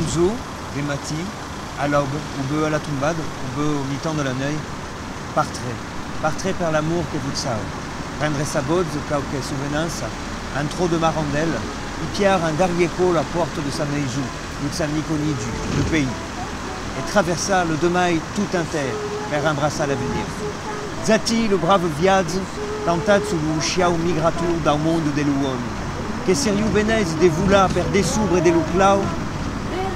zo, des mati, à l'aube, ou peu à la tombade, ou peu au mi-temps de la nuit, partrez, partrez par l'amour que vous savez. Prendre sa botte, quelque souvenance, un trop de marandelle, pierre un dernier coup la porte de sa maison, de sa Niconi du, du pays, et traversa le demain tout entier vers embrasser l'avenir. Zati, le brave Viaz, tentat sous le chiao dans le monde des louons, que seriou benez de voula per des soubres et des louclau,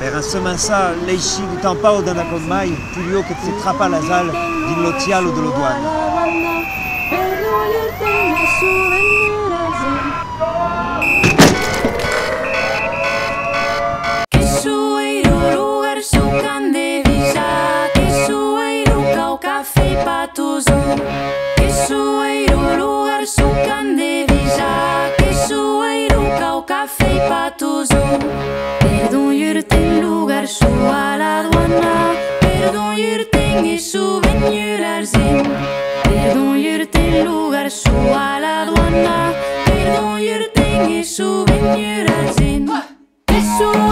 per un semença leichi du tampao dans la mai, plus haut que se trappa la salle din lotial ou de l'odoine. yurting is souvenirlersin lugar su a la aduana Perdon yurting is souvenirlersin ah. Eso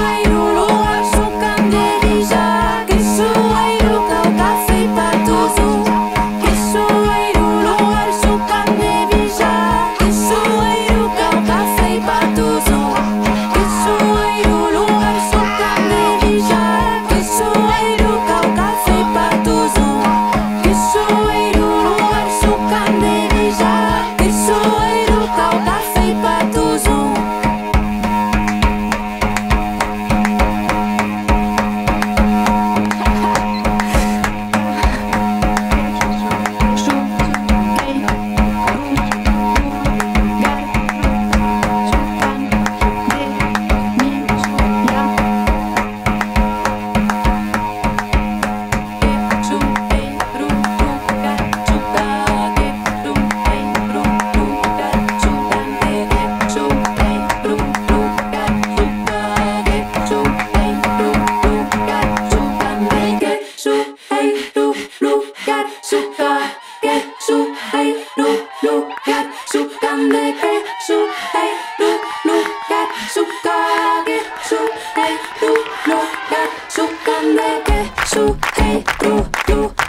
que su hey, tú, tú.